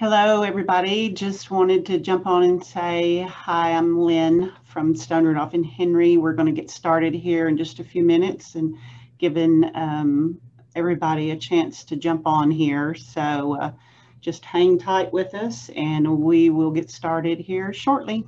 Hello, everybody. Just wanted to jump on and say hi, I'm Lynn from Stone Rudolph and Henry. We're going to get started here in just a few minutes and giving um, everybody a chance to jump on here. So uh, just hang tight with us and we will get started here shortly.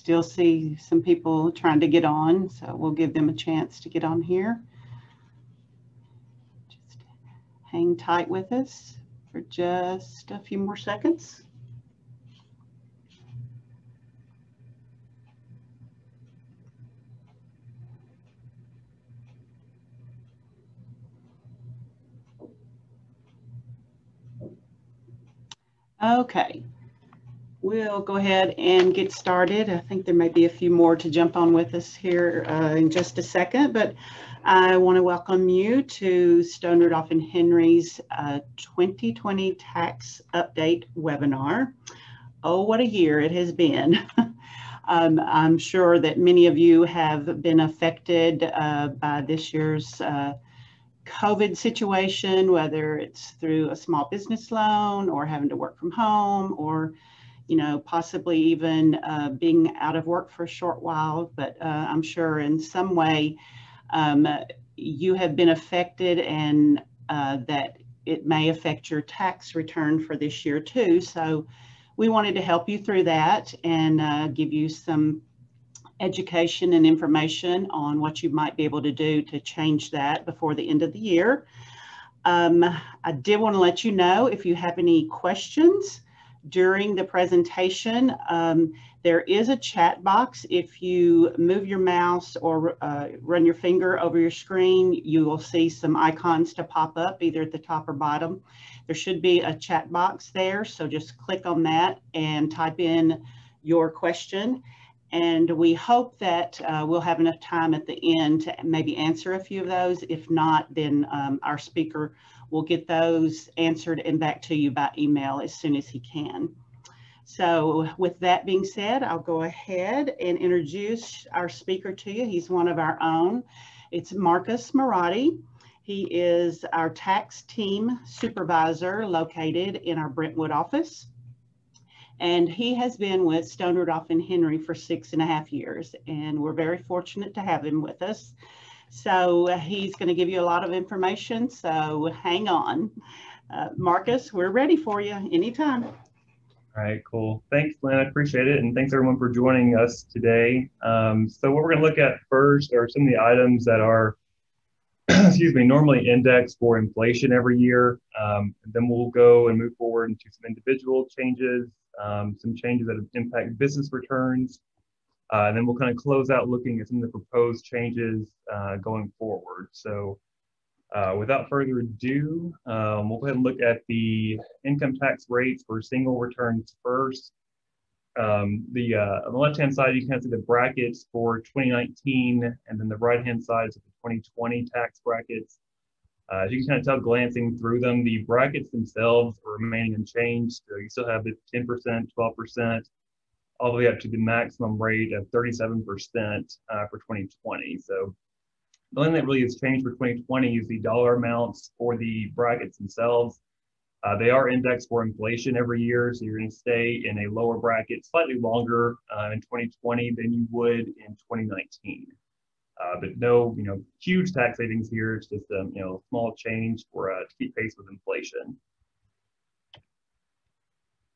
Still see some people trying to get on, so we'll give them a chance to get on here. Just hang tight with us for just a few more seconds. Okay, We'll go ahead and get started. I think there may be a few more to jump on with us here uh, in just a second, but I want to welcome you to Stone Rudolph and Henry's uh, 2020 Tax Update webinar. Oh, what a year it has been. um, I'm sure that many of you have been affected uh, by this year's uh, COVID situation, whether it's through a small business loan or having to work from home or you know, possibly even uh, being out of work for a short while, but uh, I'm sure in some way um, you have been affected and uh, that it may affect your tax return for this year too. So we wanted to help you through that and uh, give you some education and information on what you might be able to do to change that before the end of the year. Um, I did want to let you know if you have any questions, during the presentation. Um, there is a chat box. If you move your mouse or uh, run your finger over your screen, you will see some icons to pop up either at the top or bottom. There should be a chat box there, so just click on that and type in your question. And we hope that uh, we'll have enough time at the end to maybe answer a few of those. If not, then um, our speaker We'll get those answered and back to you by email as soon as he can. So with that being said, I'll go ahead and introduce our speaker to you. He's one of our own. It's Marcus Marotti. He is our tax team supervisor located in our Brentwood office. And he has been with Stone Rudolph and Henry for six and a half years. And we're very fortunate to have him with us. So uh, he's going to give you a lot of information. So hang on. Uh, Marcus, we're ready for you anytime. All right, cool. Thanks, Lynn. I appreciate it. And thanks everyone for joining us today. Um, so what we're going to look at first are some of the items that are, excuse me, normally indexed for inflation every year. Um, then we'll go and move forward into some individual changes, um, some changes that impact business returns, uh, and then we'll kind of close out looking at some of the proposed changes uh, going forward. So uh, without further ado, um, we'll go ahead and look at the income tax rates for single returns first. Um, the uh, on the left-hand side, you can see the brackets for 2019, and then the right-hand side is the 2020 tax brackets. Uh, as you can kind of tell glancing through them, the brackets themselves are remaining unchanged. So you still have the 10%, 12%, all the way up to the maximum rate of 37% uh, for 2020. So the only thing that really has changed for 2020 is the dollar amounts for the brackets themselves. Uh, they are indexed for inflation every year, so you're going to stay in a lower bracket slightly longer uh, in 2020 than you would in 2019. Uh, but no, you know, huge tax savings here. It's just a um, you know small change for uh, to keep pace with inflation.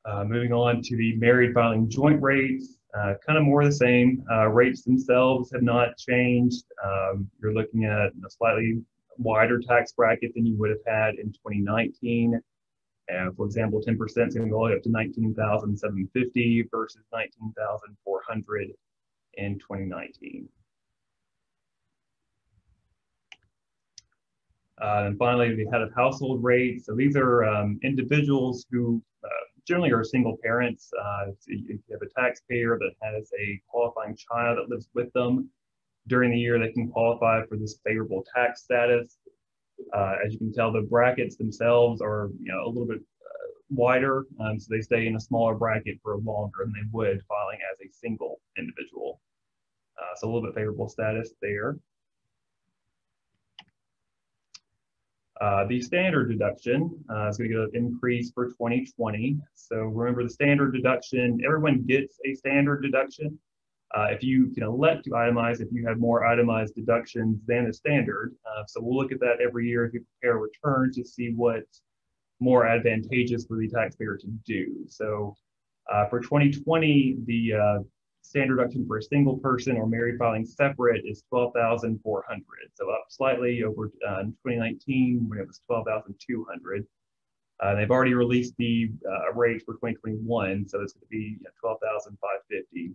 Uh, moving on to the married filing joint rates, uh, kind of more the same. Uh, rates themselves have not changed. Um, you're looking at a slightly wider tax bracket than you would have had in 2019. And for example, 10% is going to go all the way up to 19,750 versus 19,400 in 2019. Uh, and finally, the head of household rates. So these are um, individuals who uh, generally are single parents. Uh, if you have a taxpayer that has a qualifying child that lives with them, during the year they can qualify for this favorable tax status. Uh, as you can tell, the brackets themselves are you know a little bit uh, wider, um, so they stay in a smaller bracket for longer than they would filing as a single individual. Uh, so a little bit favorable status there. Uh, the standard deduction uh, is going to get an increase for 2020. So remember the standard deduction, everyone gets a standard deduction. Uh, if you can elect to itemize, if you have more itemized deductions than the standard. Uh, so we'll look at that every year if you prepare a return to see what's more advantageous for the taxpayer to do. So uh, for 2020, the standard deduction for a single person or married filing separate is 12,400. So up slightly over uh, 2019 when it was 12,200. Uh, they've already released the uh, rate for 2021, so it's going to be you know, 12,550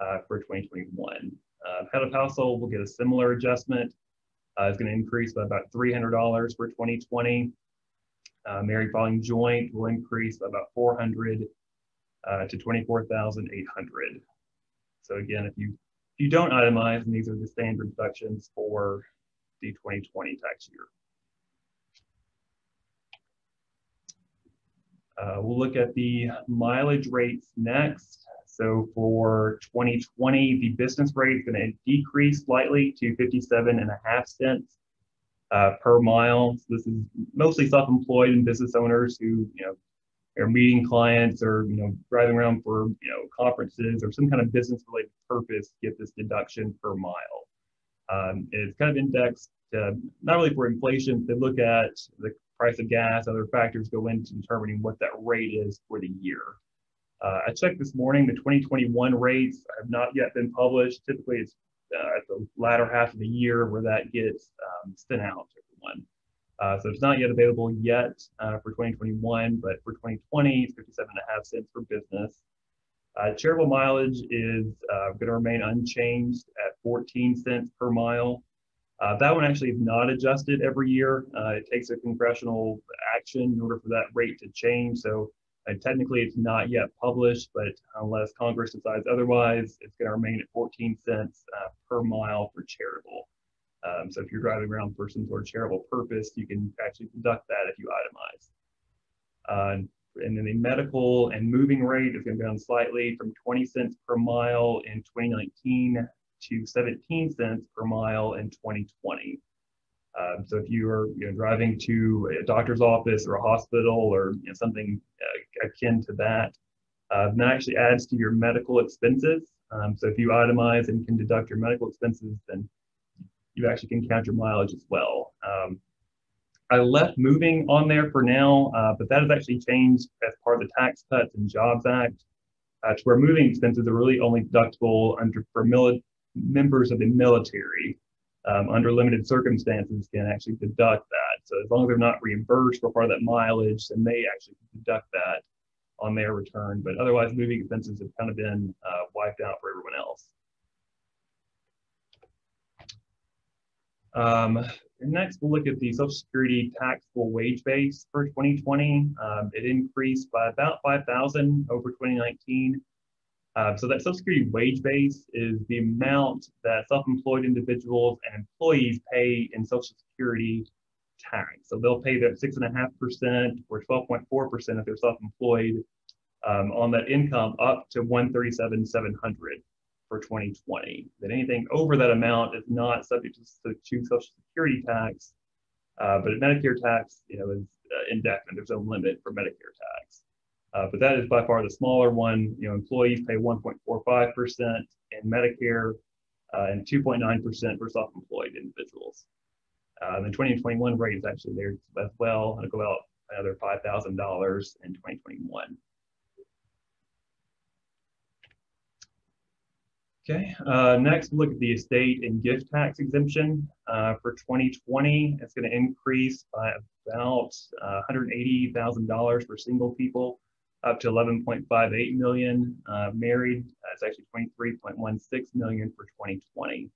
uh, for 2021. Uh, head of household will get a similar adjustment. Uh, it's going to increase by about $300 for 2020. Uh, married filing joint will increase by about 400 uh, to 24,800. So again, if you if you don't itemize, and these are the standard deductions for the 2020 tax year. Uh, we'll look at the mileage rates next. So for 2020, the business rate is going to decrease slightly to 57 and a half cents uh, per mile. So this is mostly self-employed and business owners who, you know, are meeting clients or, you know, driving around for, you know, conferences or some kind of business related purpose get this deduction per mile. Um, it's kind of indexed to, not really for inflation. They look at the price of gas, other factors go into determining what that rate is for the year. Uh, I checked this morning, the 2021 rates have not yet been published. Typically, it's uh, at the latter half of the year where that gets um, sent out to everyone. Uh, so it's not yet available yet uh, for 2021, but for 2020, it's 57 and a half cents for business. Uh, charitable mileage is uh, going to remain unchanged at 14 cents per mile. that one actually is not adjusted every year. it takes a congressional action in order for that rate to change. So technically, it's not yet published, but unless Congress decides otherwise, it's going to remain at 14 cents uh, per mile for charitable. Um, so if you're driving around sort of charitable purpose, you can actually deduct that if you itemize. Uh, and then the medical and moving rate is going to go down slightly from 20 cents per mile in 2019 to 17 cents per mile in 2020. Um, so if you are you know, driving to a doctor's office or a hospital or you know, something uh, akin to that, uh, that actually adds to your medical expenses. Um, so if you itemize and can deduct your medical expenses, then you actually can count your mileage as well. Um, I left moving on there for now, uh, but that has actually changed as part of the Tax Cuts and Jobs Act, uh, to where moving expenses are really only deductible under for members of the military um, under limited circumstances can actually deduct that. So as long as they're not reimbursed for part of that mileage, then they actually deduct that on their return. But otherwise, moving expenses have kind of been uh, wiped out for everyone else. Um, next, we'll look at the Social Security taxable wage base for 2020. Um, it increased by about 5,000 over 2019. Uh, so that Social Security wage base is the amount that self-employed individuals and employees pay in Social Security tax. So they'll pay that six and a half percent or 12.4 percent if they're self-employed um, on that income up to 137,700 for 2020. That anything over that amount is not subject to, to Social Security tax, uh, but Medicare tax, you know, is uh, indefinite. There's no limit for Medicare tax. Uh, but that is by far the smaller one. You know, employees pay 1.45% in Medicare uh, and 2.9% for self-employed individuals. Uh, the 2021 rate is actually there as well. It'll go out another $5,000 in 2021. Okay, uh, next we'll look at the estate and gift tax exemption. Uh, for 2020, it's going to increase by about uh, $180,000 for single people up to 11.58 million. Uh, married, uh, it's actually 23.16 million for 2020.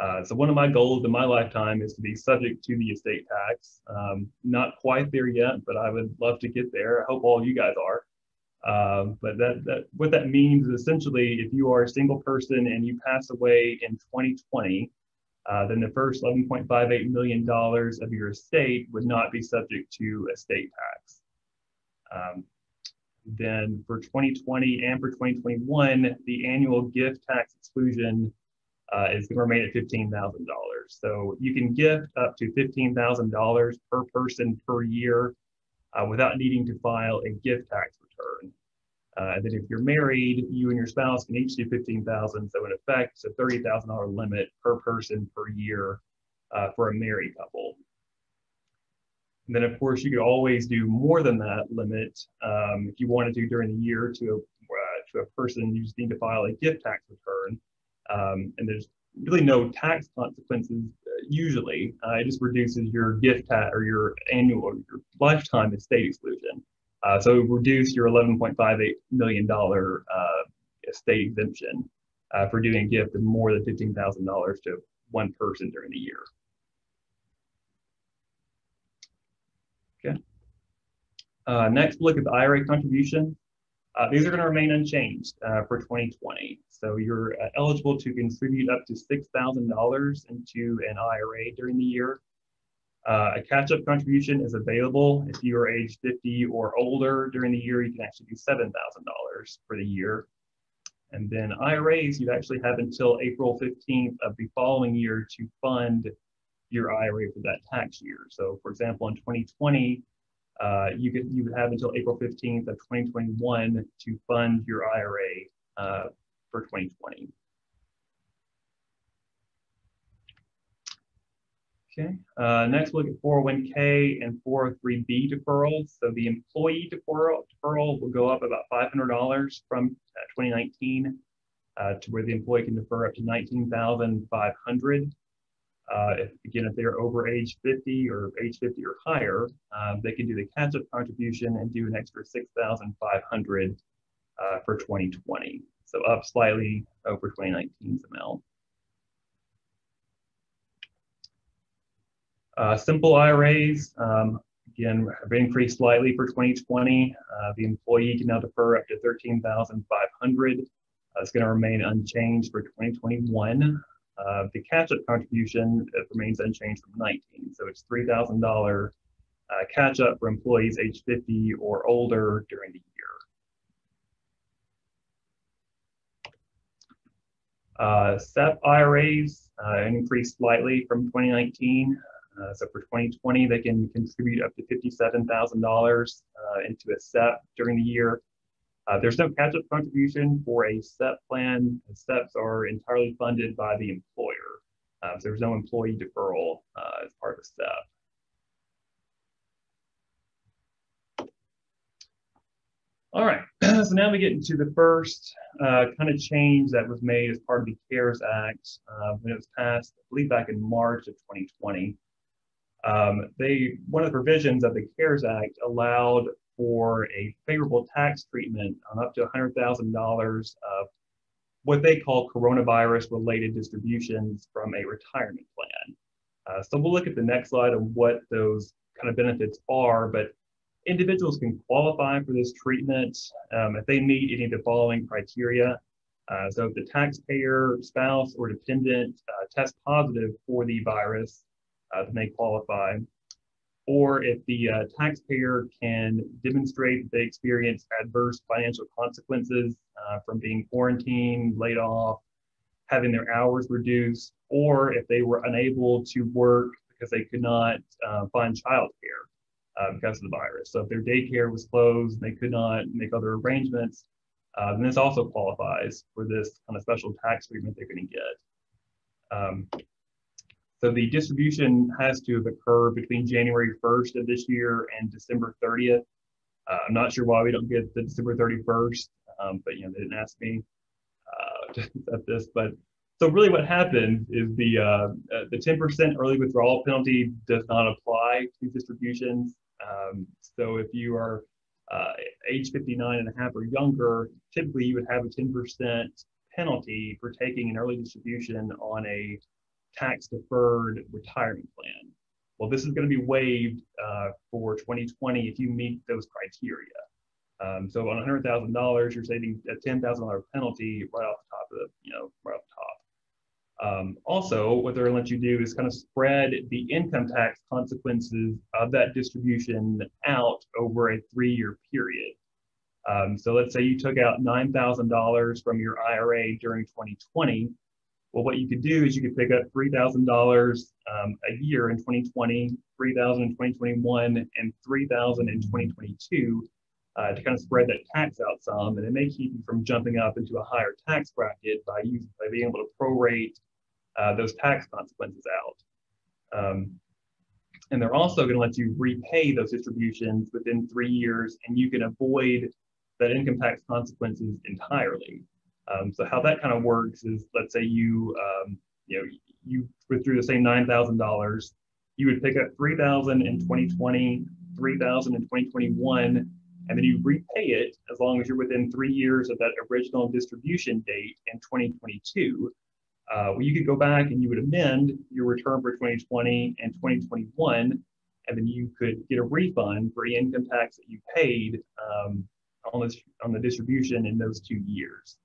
Uh, so one of my goals in my lifetime is to be subject to the estate tax. Um, not quite there yet, but I would love to get there. I hope all you guys are. Um, but that, that what that means is essentially if you are a single person and you pass away in 2020, uh, then the first $11.58 million of your estate would not be subject to estate tax. Um, then for 2020 and for 2021, the annual gift tax exclusion uh, is going to remain at $15,000. So you can gift up to $15,000 per person per year uh, without needing to file a gift tax return. Uh, and then if you're married, you and your spouse can each do 15,000. So in effect, it's a $30,000 limit per person per year uh, for a married couple. And then of course you could always do more than that limit um, if you wanted to during the year to a, uh, to a person, you just need to file a gift tax return. Um, and there's really no tax consequences uh, usually. Uh, it just reduces your gift tax or your annual or your lifetime estate exclusion. Uh, so reduce your $11.58 million uh, estate exemption uh, for doing a gift of more than $15,000 to one person during the year. Okay. Uh, next, look at the IRA contribution. Uh, these are going to remain unchanged uh, for 2020. So you're uh, eligible to contribute up to $6,000 into an IRA during the year. Uh, a catch-up contribution is available if you are age 50 or older during the year. You can actually do $7,000 for the year. And then IRAs, you actually have until April 15th of the following year to fund your IRA for that tax year. So for example, in 2020, uh, you could you would have until April 15th of 2021 to fund your IRA uh, for 2020. Okay, uh, next we'll look at 401k and 403b deferrals. So the employee deferral, deferral will go up about $500 from uh, 2019 uh, to where the employee can defer up to 19,500. Uh, if, again, if they're over age 50 or age 50 or higher, um, they can do the catch-up contribution and do an extra 6,500 uh, for 2020. So up slightly over 2019's amount. Uh, simple IRAs, um, again, have increased slightly for 2020. Uh, the employee can now defer up to 13,500. Uh, it's going to remain unchanged for 2021. Uh, the catch-up contribution remains unchanged from 19, so it's $3,000 uh, catch-up for employees age 50 or older during the year. Uh, SEP IRAs uh, increased slightly from 2019. Uh, so for 2020, they can contribute up to $57,000 uh, into a SEP during the year. Uh, there's no catch-up contribution for a SEP plan. The SEPs are entirely funded by the employer. Uh, so there's no employee deferral uh, as part of SEP. All right, so now we get into the first uh, kind of change that was made as part of the CARES Act uh, when it was passed, I believe back in March of 2020. Um, they one of the provisions of the CARES Act allowed for a favorable tax treatment on up to $100,000 of what they call coronavirus related distributions from a retirement plan. Uh, so we'll look at the next slide of what those kind of benefits are, but individuals can qualify for this treatment um, if they meet any of the following criteria. Uh, so if the taxpayer, spouse, or dependent uh, test positive for the virus, uh, then they qualify or if the uh, taxpayer can demonstrate that they experience adverse financial consequences uh, from being quarantined, laid off, having their hours reduced, or if they were unable to work because they could not uh, find childcare uh, because of the virus. So if their daycare was closed, and they could not make other arrangements, uh, then this also qualifies for this kind of special tax treatment they're going to get. Um, so the distribution has to have occurred between January 1st of this year and December 30th. Uh, I'm not sure why we don't get the December 31st, um, but you know they didn't ask me uh, set this. But so really, what happens is the uh, uh the 10% early withdrawal penalty does not apply to distributions. Um, so if you are uh, age 59 and a half or younger, typically you would have a 10% penalty for taking an early distribution on a tax deferred retirement plan. Well, this is going to be waived uh, for 2020 if you meet those criteria. Um, so on $100,000, you're saving a $10,000 penalty right off the top of the, you know, right off the top. Um, also, what they're going to let you do is kind of spread the income tax consequences of that distribution out over a three-year period. Um, so let's say you took out $9,000 from your IRA during 2020. Well, what you could do is you could pick up $3,000 um, a year in 2020, 3,000 in 2021, and 3,000 in 2022 uh, to kind of spread that tax out some, and it may keep you from jumping up into a higher tax bracket by using by being able to prorate uh, those tax consequences out. Um, and they're also going to let you repay those distributions within three years, and you can avoid that income tax consequences entirely. Um, so how that kind of works is, let's say you, um, you know, you withdrew the same nine thousand dollars, you would pick up three thousand in 2020, three thousand in 2021, and then you repay it as long as you're within three years of that original distribution date in 2022. Uh, well, you could go back and you would amend your return for 2020 and 2021, and then you could get a refund for the income tax that you paid um, on this on the distribution in those two years.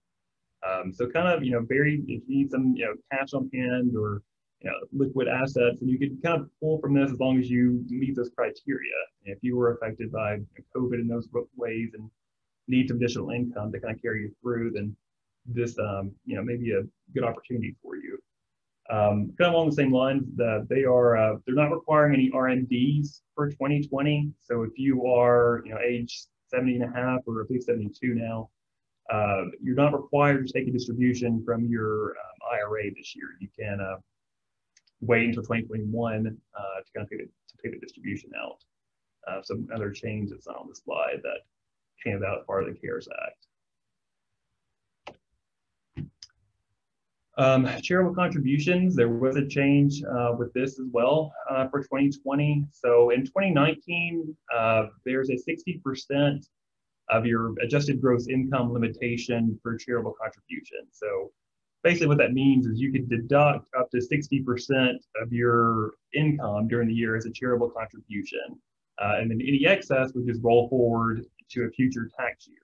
Um, so kind of you know very if you need some you know cash on hand or you know liquid assets, and you could kind of pull from this as long as you meet those criteria. If you were affected by COVID in those ways and need some additional income to kind of carry you through, then this um, you know may be a good opportunity for you. Um, kind of along the same lines, that they are uh, they're not requiring any RMDs for 2020. So if you are you know age 70 and a half or at least 72 now, uh, you're not required to take a distribution from your um, IRA this year. You can uh, wait until 2021 uh, to kind of pay the, to pay the distribution out. Uh, some other change that's not on the slide that came about as part of the CARES Act. Um, charitable contributions, there was a change uh, with this as well uh, for 2020. So in 2019, uh, there's a 60% of your adjusted gross income limitation for charitable contributions. So basically what that means is you can deduct up to 60% of your income during the year as a charitable contribution. Uh, and then any excess would just roll forward to a future tax year.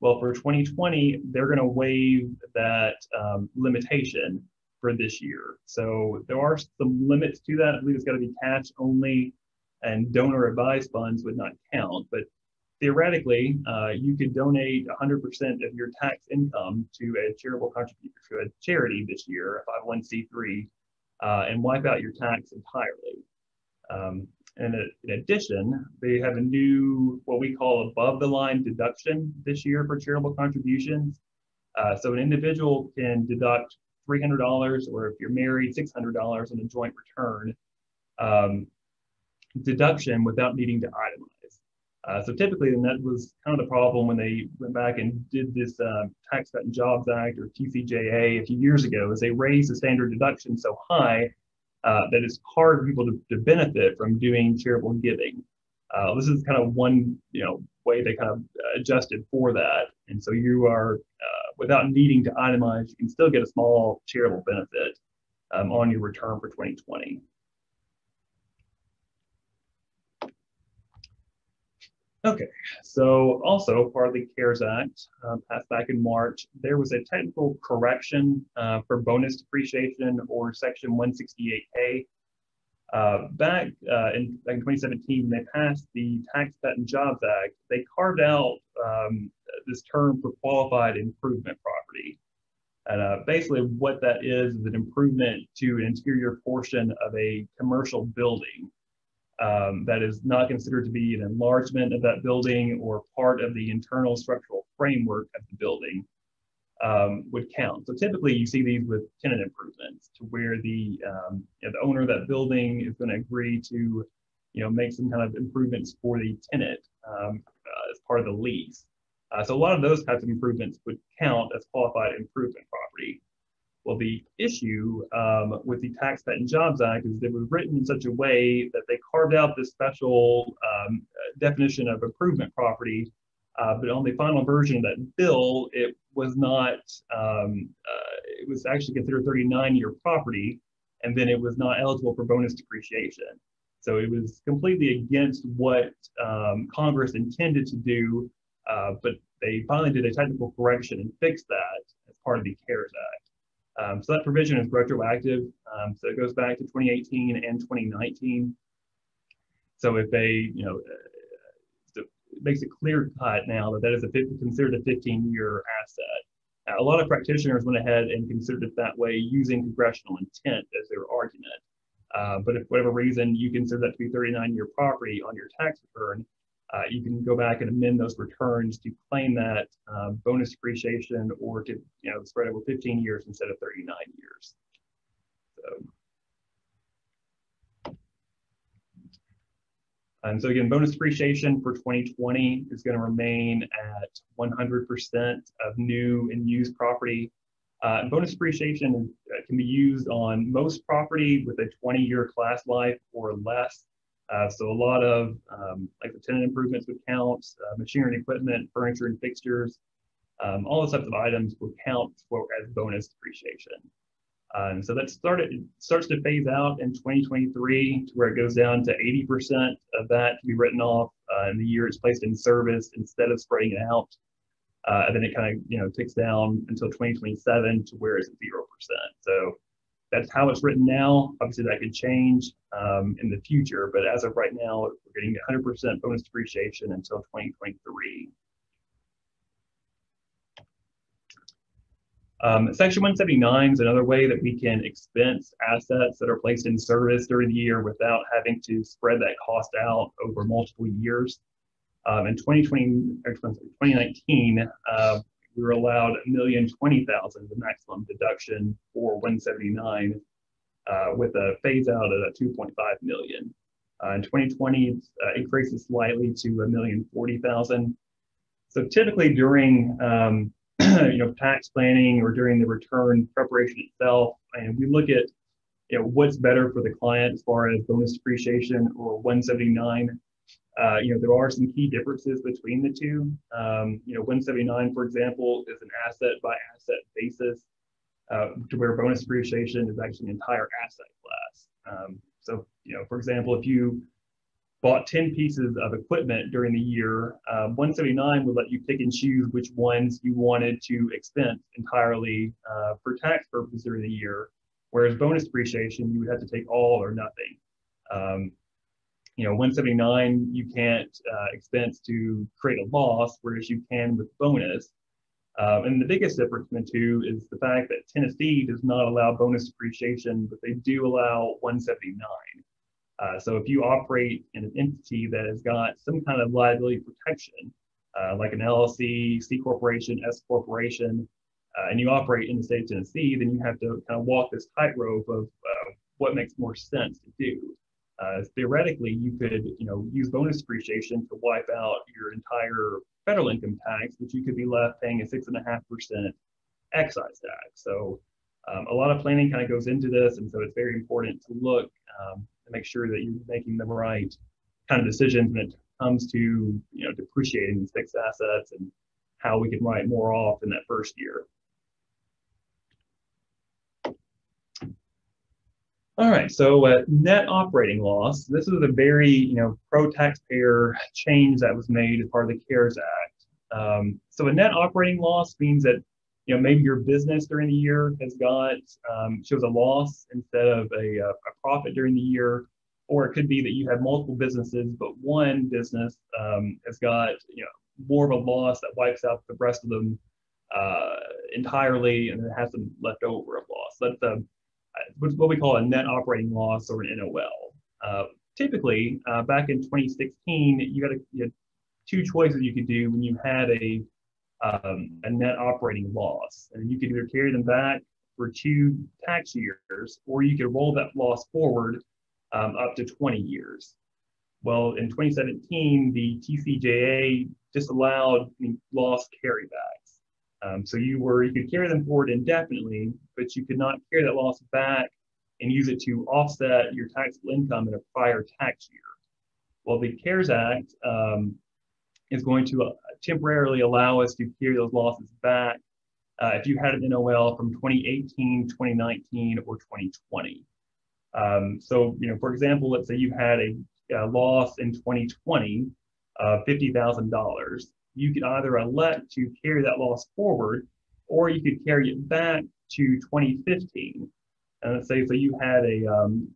Well, for 2020, they're going to waive that um, limitation for this year. So there are some limits to that. I believe it's got to be cash only and donor advised funds would not count. But theoretically, uh, you could donate 100% of your tax income to a charitable contribution to a charity this year, a 501c3, uh, and wipe out your tax entirely. Um, and in addition, they have a new, what we call above the line deduction this year for charitable contributions. Uh, so an individual can deduct $300 or if you're married, $600 in a joint return um, deduction without needing to itemize. Uh, so typically, and that was kind of the problem when they went back and did this uh, Tax Cut and Jobs Act or TCJA a few years ago, is they raised the standard deduction so high uh, that it's hard for people to, to benefit from doing charitable giving. Uh, this is kind of one, you know, way they kind of adjusted for that. And so you are, uh, without needing to itemize, you can still get a small charitable benefit um, on your return for 2020. Okay, so also part of the CARES Act uh, passed back in March, there was a technical correction uh, for bonus depreciation or Section 168A. Uh, back, uh, in, in 2017, when they passed the Tax Cut and Jobs Act, they carved out um, this term for qualified improvement property. And uh, basically, what that is is an improvement to an interior portion of a commercial building um, that is not considered to be an enlargement of that building or part of the internal structural framework of the building um, would count. So typically you see these with tenant improvements to where the, um, you know, the owner of that building is going to agree to you know, make some kind of improvements for the tenant um, uh, as part of the lease. Uh, so a lot of those types of improvements would count as qualified improvement property. Well, the issue um, with the Tax Cut and Jobs Act is that it was written in such a way that they carved out this special um, definition of improvement property, uh, but on the final version of that bill, it was not, um, uh, it was actually considered 39 year property, and then it was not eligible for bonus depreciation. So it was completely against what um, Congress intended to do Uh, but they finally did a technical correction and fixed that as part of the CARES Act. Um, so that provision is retroactive. Um, so it goes back to 2018 and 2019. So if they, you know, uh, it makes it clear cut now that that is a 50, considered a 15 year asset. a lot of practitioners went ahead and considered it that way using congressional intent as their argument. Uh, but if whatever reason you consider that to be 39 year property on your tax return, uh, you can go back and amend those returns to claim that uh, bonus depreciation or to you know spread over 15 years instead of 39 years. So, and so again, bonus depreciation for 2020 is going to remain at 100% of new and used property. Uh, bonus depreciation uh, can be used on most property with a 20-year class life or less. Uh, so a lot of um, like the tenant improvements would count, uh, machinery and equipment, furniture and fixtures, um, all those types of items would count for as bonus depreciation. Um, so that started starts to phase out in 2023 to where it goes down to 80% of that to be written off uh, in the year it's placed in service instead of spreading it out. Uh, and then it kind of you know ticks down until 2027 to where it's zero percent. So that's how it's written now. Obviously, that could change um, in the future, but as of right now, we're getting 100% bonus depreciation until 2023. Um, Section 179 is another way that we can expense assets that are placed in service during the year without having to spread that cost out over multiple years. Um, in 2020 or 2019, uh, we were allowed a million twenty thousand, the maximum deduction for 179, uh, with a phase out at a 2.5 million. Uh, in 2020, uh, increases slightly to a million forty thousand. So typically during um, you know tax planning or during the return preparation itself, and we look at you know what's better for the client as far as bonus depreciation or 179 uh, you know, there are some key differences between the two. Um, you know, 179, for example, is an asset by asset basis, uh, to where bonus depreciation is actually an entire asset class. Um, so, you know, for example, if you bought 10 pieces of equipment during the year, um, 179 would let you pick and choose which ones you wanted to expense entirely uh, for tax purposes during the year. Whereas bonus depreciation, you would have to take all or nothing. Um, you know, 179, you can't uh, expense to create a loss, whereas you can with bonus. Um, and the biggest difference in the two is the fact that Tennessee does not allow bonus depreciation, but they do allow 179. Uh, so if you operate in an entity that has got some kind of liability protection, uh, like an LLC, C corporation, S corporation, uh, and you operate in the state of Tennessee, then you have to kind of walk this tightrope of uh, what makes more sense to do. Uh, theoretically, you could, you know, use bonus depreciation to wipe out your entire federal income tax, but you could be left paying a six and a half percent excise tax. So um, a lot of planning kind of goes into this, and so it's very important to look um, to make sure that you're making the right kind of decisions when it comes to, you know, depreciating these fixed assets and how we can write more off in that first year. All right, so uh, net operating loss. This is a very, you know, pro-taxpayer change that was made as part of the CARES Act. Um, so a net operating loss means that, you know, maybe your business during the year has got um, shows a loss instead of a, uh, a, profit during the year, or it could be that you have multiple businesses, but one business um, has got, you know, more of a loss that wipes out the rest of them uh, entirely, and it has some left over of loss. That's a what we call a net operating loss or an NOL. Uh, typically, uh, back in 2016, you got you had two choices you could do when you had a um, a net operating loss, and you could either carry them back for two tax years, or you could roll that loss forward um, up to 20 years. Well, in 2017, the TCJA disallowed the loss carryback. Um, so you were you could carry them forward indefinitely, but you could not carry that loss back and use it to offset your taxable income in a prior tax year. Well, the CARES Act um, is going to uh, temporarily allow us to carry those losses back uh, if you had an NOL from 2018, 2019, or 2020. Um, so, you know, for example, let's say you had a, a loss in 2020 of $50,000 you could either elect to carry that loss forward or you could carry it back to 2015. And let's say, so you had a, um,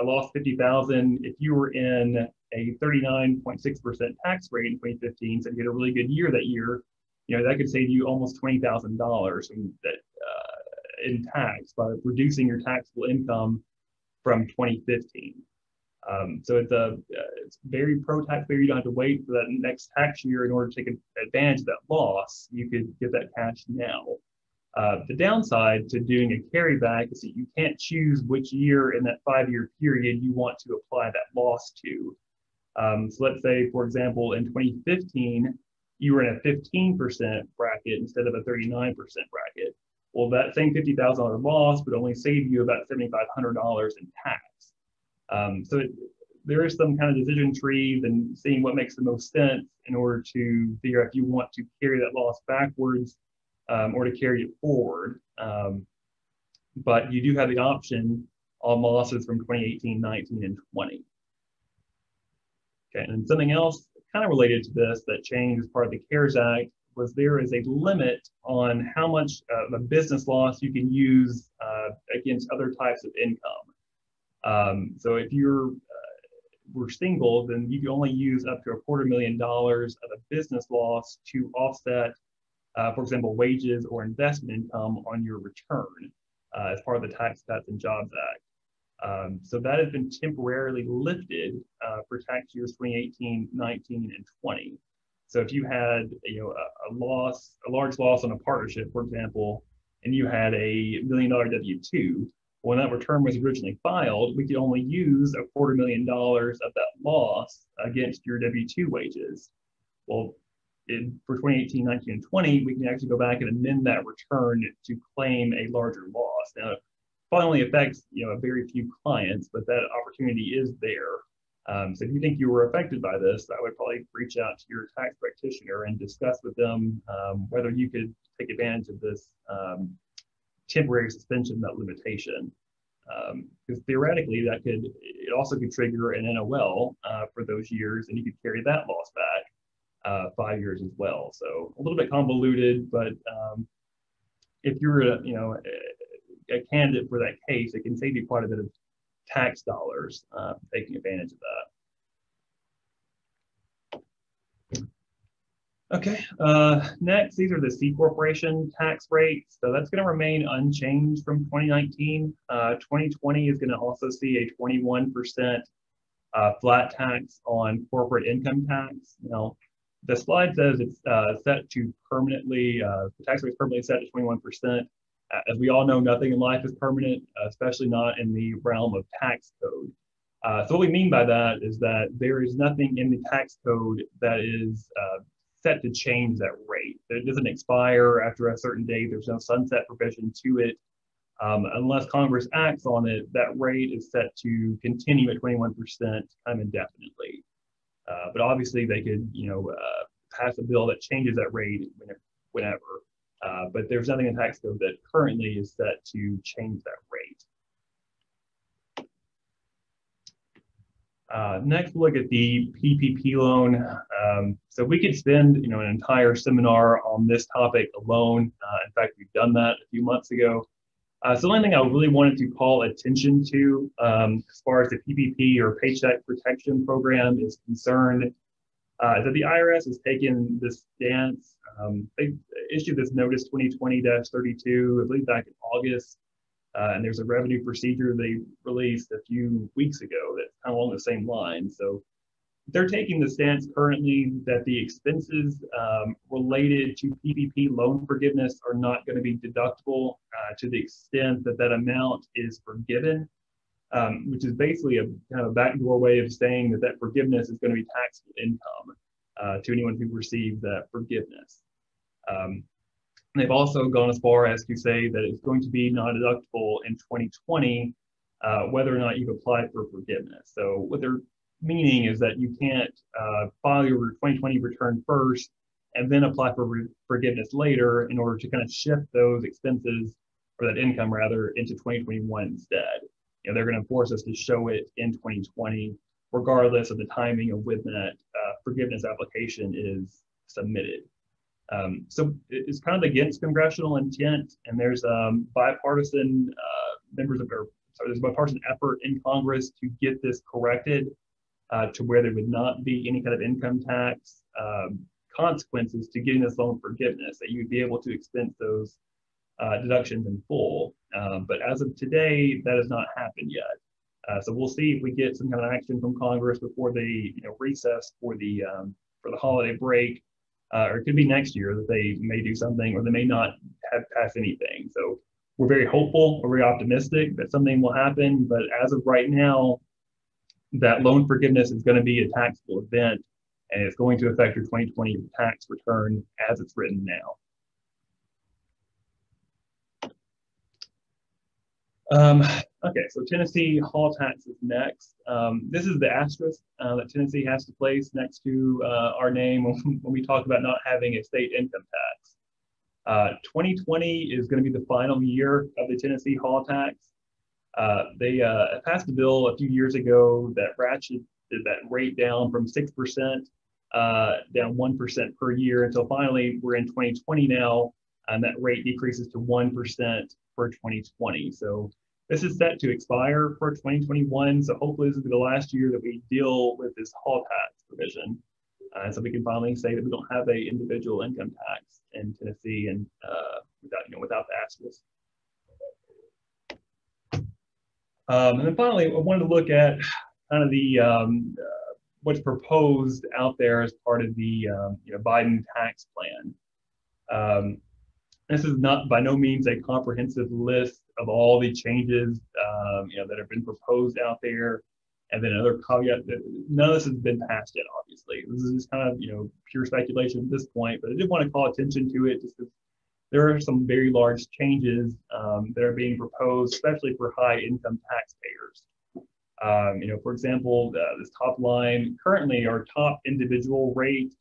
a loss 50,000, if you were in a 39.6% tax rate in 2015, so you had a really good year that year, you know, that could save you almost $20,000 in, uh, in tax by reducing your taxable income from 2015. Um, so it's a uh, it's very pro tax taxpayer. You don't have to wait for that next tax year in order to take advantage of that loss. You could get that cash now. Uh, the downside to doing a carryback is that you can't choose which year in that five-year period you want to apply that loss to. Um, so let's say, for example, in 2015, you were in a 15% bracket instead of a 39% bracket. Well, that same $50,000 loss would only save you about $7,500 in tax. Um, so it, there is some kind of decision trees and seeing what makes the most sense in order to figure out if you want to carry that loss backwards um, or to carry it forward. Um, but you do have the option on losses from 2018, 19, and 20. Okay, and something else kind of related to this that changed as part of the CARES Act was there is a limit on how much of a business loss you can use uh, against other types of income. Um, so if you're uh, were single, then you can only use up to a quarter million dollars of a business loss to offset, uh, for example, wages or investment income on your return uh, as part of the Tax Cuts and Jobs Act. Um, so that has been temporarily lifted uh, for tax years 2018, 19, and 20. So if you had you know a, a loss, a large loss on a partnership, for example, and you had a million dollar W-2, when that return was originally filed, we could only use a quarter million dollars of that loss against your W-2 wages. Well, in, for 2018, 19, and 20, we can actually go back and amend that return to claim a larger loss. Now, it only affects you know a very few clients, but that opportunity is there. Um, so if you think you were affected by this, I would probably reach out to your tax practitioner and discuss with them um, whether you could take advantage of this um, temporary suspension, that limitation. Because um, theoretically, that could it also could trigger an NOL uh, for those years, and you could carry that loss back uh, five years as well. So a little bit convoluted, but um, if you're a, you know a, a, candidate for that case, it can save you quite a bit of tax dollars uh, taking advantage of that. Okay, uh, next, these are the C corporation tax rates. So that's going to remain unchanged from 2019. Uh, 2020 is going to also see a 21% uh, flat tax on corporate income tax. Now, the slide says it's uh, set to permanently, uh, the tax rate is permanently set to 21%. Uh, as we all know, nothing in life is permanent, especially not in the realm of tax code. so what we mean by that is that there is nothing in the tax code that is set to change that rate. It doesn't expire after a certain date. There's no sunset provision to it. Um, unless Congress acts on it, that rate is set to continue at 21% kind of indefinitely. Uh, but obviously, they could, you know, uh, pass a bill that changes that rate whenever. Uh, but there's nothing in tax code that currently is set to change that rate. Uh, next, look at the PPP loan. Um, so we could spend, you know, an entire seminar on this topic alone. Uh, in fact, we've done that a few months ago. Uh, so the only thing I really wanted to call attention to um, as far as the PPP or Paycheck Protection Program is concerned, uh, that the IRS has taken this stance. Um, they issued this notice 2020-32, I believe back in August. Uh, and there's a revenue procedure they released a few weeks ago that's kind of along the same line. So they're taking the stance currently that the expenses um, related to PPP loan forgiveness are not going to be deductible uh, to the extent that that amount is forgiven, um, which is basically a kind of a backdoor way of saying that that forgiveness is going to be taxable income uh, to anyone who receives that forgiveness. Um, They've also gone as far as to say that it's going to be non-deductible in 2020, uh, whether or not you've applied for forgiveness. So what they're meaning is that you can't uh, file your 2020 return first and then apply for forgiveness later in order to kind of shift those expenses or that income rather into 2021 instead. You know, they're going to force us to show it in 2020, regardless of the timing of when that uh, forgiveness application is submitted. Um, so it's kind of against congressional intent, and there's um, bipartisan uh, members of, or sorry, there's bipartisan effort in Congress to get this corrected uh, to where there would not be any kind of income tax um, consequences to getting this loan forgiveness, that you would be able to expense those uh, deductions in full. Um, but as of today, that has not happened yet. Uh, so we'll see if we get some kind of action from Congress before they, you know, recess for the um, for the holiday break, uh, or it could be next year that they may do something, or they may not have passed anything. So we're very hopeful, we're very optimistic that something will happen. But as of right now, that loan forgiveness is going to be a taxable event, and it's going to affect your 2020 tax return as it's written now. Um, okay, so Tennessee hall tax is next. Um, this is the asterisk uh, that Tennessee has to place next to uh, our name when, we talk about not having a state income tax. Uh, 2020 is going to be the final year of the Tennessee hall tax. Uh, they uh, passed a bill a few years ago that ratcheted that rate down from 6% uh, down 1% per year until finally we're in 2020 now, and that rate decreases to 1% for 2020. So this is set to expire for 2021. So hopefully this will be the last year that we deal with this hall tax provision. Uh, so we can finally say that we don't have a individual income tax in Tennessee and uh, without, you know, without the asterisk. Um, and then finally, I wanted to look at kind of the um, uh, what's proposed out there as part of the um, you know, Biden tax plan. Um, this is not by no means a comprehensive list of all the changes um, you know, that have been proposed out there. And then another caveat that none of this has been passed yet, obviously. This is just kind of, you know, pure speculation at this point, but I did want to call attention to it just because there are some very large changes um, that are being proposed, especially for high income taxpayers. Um, you know, for example, uh, this top line, currently our top individual rate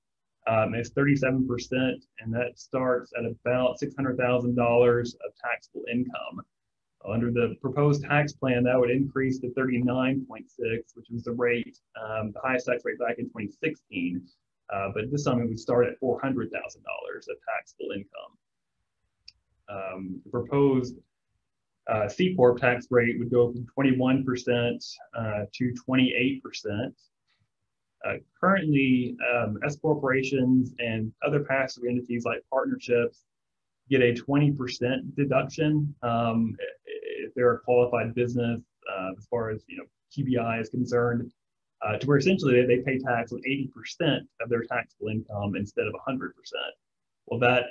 um, is 37%, and that starts at about $600,000 of taxable income. Under the proposed tax plan, that would increase to 39.6, which was the rate, um, the highest tax rate back in 2016. Uh, but this time it would start at $400,000 of taxable income. Um, the proposed uh, C Corp tax rate would go from 21% uh, to 28%. Uh, currently, um, S corporations and other passive entities like partnerships get a 20% deduction um, if they're a qualified business uh, as far as you know QBI is concerned, uh, to where essentially they, they pay tax on 80% of their taxable income instead of 100%. Well, that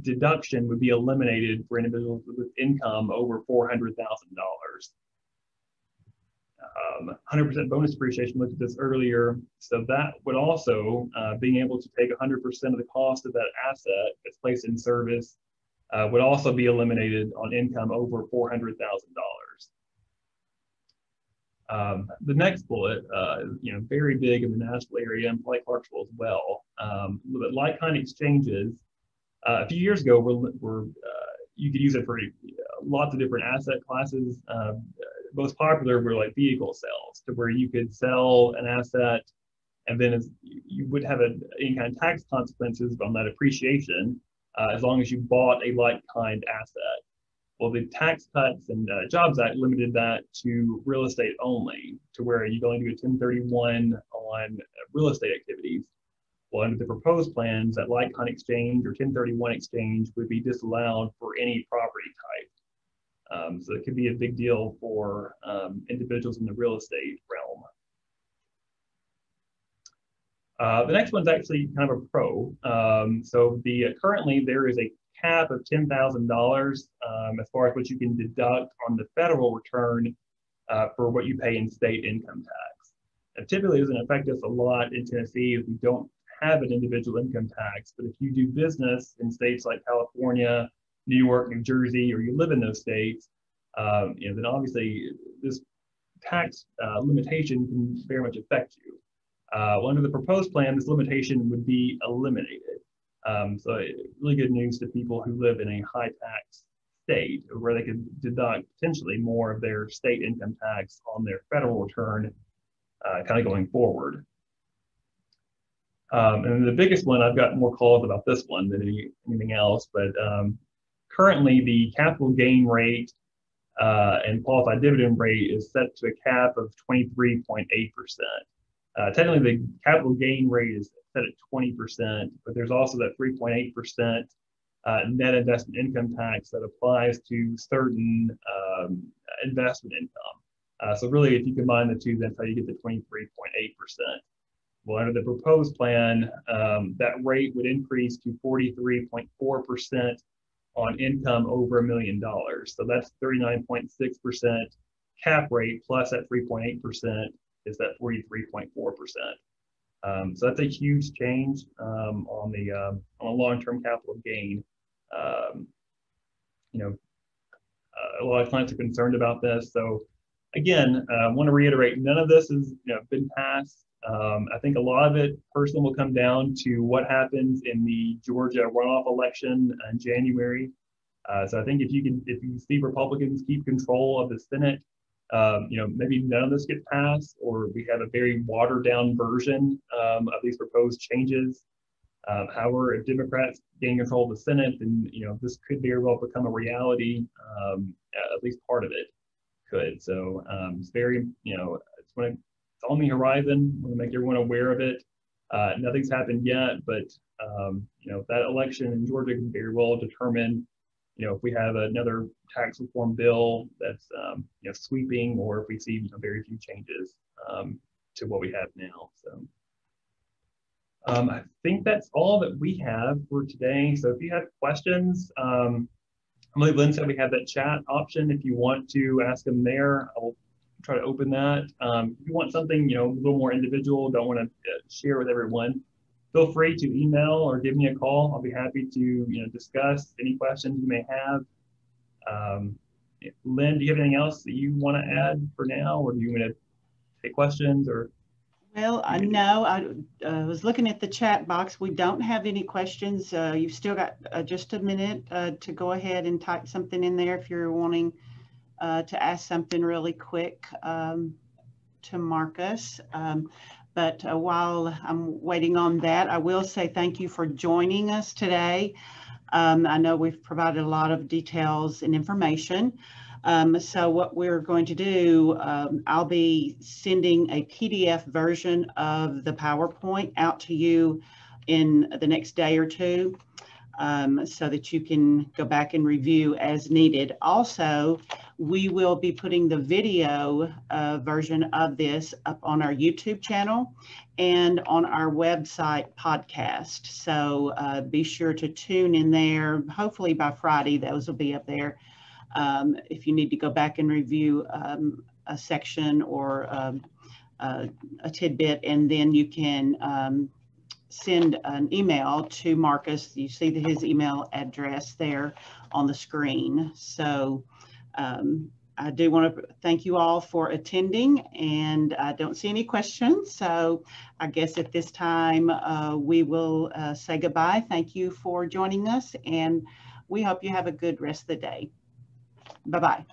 deduction would be eliminated for individuals with income over $400,000. Um, 100% bonus depreciation, looked at this earlier. So that would also, uh, being able to take 100% of the cost of that asset that's placed in service uh, would also be eliminated on income over $400,000. Um, the next bullet, uh, you know, very big in the Nashville area and probably Clarksville as well. Um, but like-kind exchanges, uh, a few years ago, were, were uh, you could use it for uh, lots of different asset classes. Um, most popular were like vehicle sales, to where you could sell an asset, and then you would have a, any kind of tax consequences on that appreciation uh, as long as you bought a like-kind asset. Well, the Tax Cuts and uh, Jobs Act limited that to real estate only, to where you can only do a 1031 on real estate activities. Well, under the proposed plans, that like-kind exchange or 1031 exchange would be disallowed for any property type. Um, so it could be a big deal for um, individuals in the real estate realm. Uh, the next one's actually kind of a pro. Um, so the uh, currently there is a cap of $10,000 um, as far as what you can deduct on the federal return uh, for what you pay in state income tax. Now, typically, doesn't affect us a lot in Tennessee if we don't have an individual income tax. But if you do business in states like California, New York, New Jersey, or you live in those states, um, you know, then obviously this tax uh, limitation can very much affect you. Uh, under the proposed plan, this limitation would be eliminated. Um, so really good news to people who live in a high tax state where they could deduct potentially more of their state income tax on their federal return uh, kind of going forward. Um, and the biggest one, I've got more calls about this one than any, anything else, but um, currently the capital gain rate uh, and qualified dividend rate is set to a cap of 23.8%. Uh, technically, the capital gain rate is set at 20%, but there's also that 3.8% uh, net investment income tax that applies to certain um, investment income. Uh, so really, if you combine the two, that's how you get the 23.8%. Well, under the proposed plan, um, that rate would increase to 43.4% on income over a million dollars. So that's 39.6% cap rate plus that 3.8% is that 43.4%. Um, so that's a huge change um, on the um, on long-term capital gain. Um, you know, uh, a lot of clients are concerned about this. So again, I uh, want to reiterate, none of this has you know, been passed. Um, I think a lot of it personally will come down to what happens in the Georgia runoff election in January. Uh, so I think if you can, if you see Republicans keep control of the Senate, um, you know, maybe none of this gets passed, or we have a very watered down version um, of these proposed changes. Um, however, if Democrats gain control of the Senate, then you know this could very well become a reality. Um, at least part of it could. So um, it's very, you know, it's when it's on the horizon. Want to make everyone aware of it. Uh, nothing's happened yet, but um, you know that election in Georgia can very well determine you know, if we have another tax reform bill that's, um, you know, sweeping, or if we see you know, very few changes um, to what we have now. So um, I think that's all that we have for today. So if you have questions, um, I believe Lynn said we have that chat option. If you want to ask them there, I'll try to open that. Um, if you want something, you know, a little more individual, don't want to uh, share with everyone, feel free to email or give me a call. I'll be happy to you know discuss any questions you may have. Um, Lynn, do you have anything else that you want to add for now, or do you want to take questions or? Well, I know I uh, was looking at the chat box. We don't have any questions. Uh, you've still got uh, just a minute uh, to go ahead and type something in there if you're wanting uh, to ask something really quick um, to Marcus. Um, but uh, while I'm waiting on that, I will say thank you for joining us today. Um, I know we've provided a lot of details and information. Um, so what we're going to do, um, I'll be sending a PDF version of the PowerPoint out to you in the next day or two um, so that you can go back and review as needed. Also, we will be putting the video uh, version of this up on our YouTube channel and on our website podcast. So uh, be sure to tune in there. Hopefully by Friday, those will be up there. Um, if you need to go back and review um, a section or um, uh, a tidbit, and then you can um, send an email to Marcus. You see his email address there on the screen. So um, I do want to thank you all for attending and I don't see any questions. So I guess at this time uh, we will uh, say goodbye. Thank you for joining us and we hope you have a good rest of the day. Bye-bye.